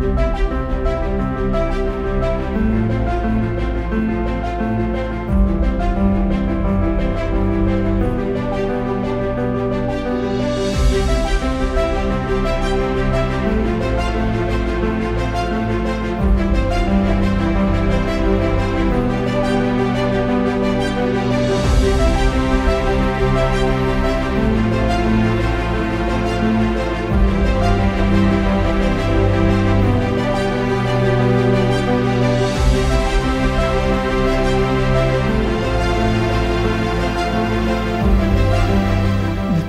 Thank you.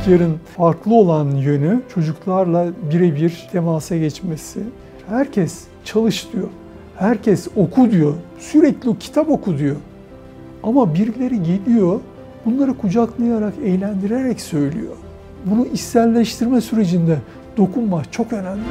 Bilgisayarın farklı olan yönü çocuklarla birebir temasa geçmesi. Herkes çalış diyor. Herkes oku diyor. Sürekli kitap oku diyor. Ama birileri geliyor bunları kucaklayarak, eğlendirerek söylüyor. Bunu içselleştirme sürecinde dokunma çok önemli.